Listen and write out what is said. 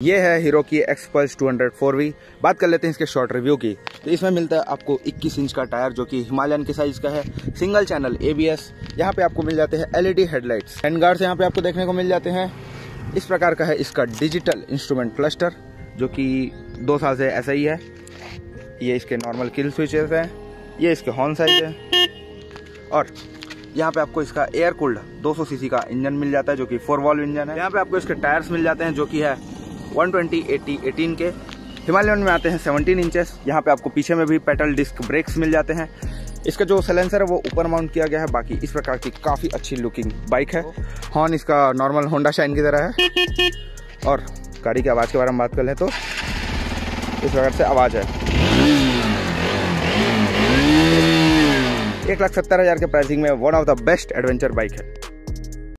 ये है हीरो की एक्सपल्स 200 4V बात कर लेते हैं इसके शॉर्ट रिव्यू की। तो इसमें मिलता है आपको 21 इंच का टायर, जो कि हिमालयन के साइज़ का है। सिंगल चैनल एबीएस यहाँ पे आपको मिल जाते हैं एलईडी हेडलाइट्स हैंड गार्ड्स यहाँ पे आपको देखने को मिल जाते हैं। इस प्रकार का है इसका डिजिटल इंस्ट्रूमेंट क्लस्टर जो कि दो साल से ऐसा ही है। ये इसके नॉर्मल किल स्विचेस हैं। ये इसके हॉर्न साइज़ है। और यहाँ पे आपको इसका एयर कूल्ड 200 सीसी का इंजन मिल जाता है, जो कि फोर वॉल्व इंजन है। यहाँ पे आपको इसके टायर्स मिल जाते हैं, जो कि है 120 80 18 के। हिमालयन में आते हैं 17 इंचेस यहाँ पे आपको पीछे में भी पेटल डिस्क ब्रेक्स मिल जाते हैं। इसका जो सलेंसर है, वो ऊपर माउंट किया गया है। बाकी इस प्रकार की काफ़ी अच्छी लुकिंग बाइक है। हॉर्न इसका नॉर्मल होंडा शाइन की तरह है। और गाड़ी की आवाज़ के बारे में बात कर लें तो इस प्रकार से आवाज़ है। एक लाख सत्तर हज़ार के प्राइसिंग में one of the best adventure bike है।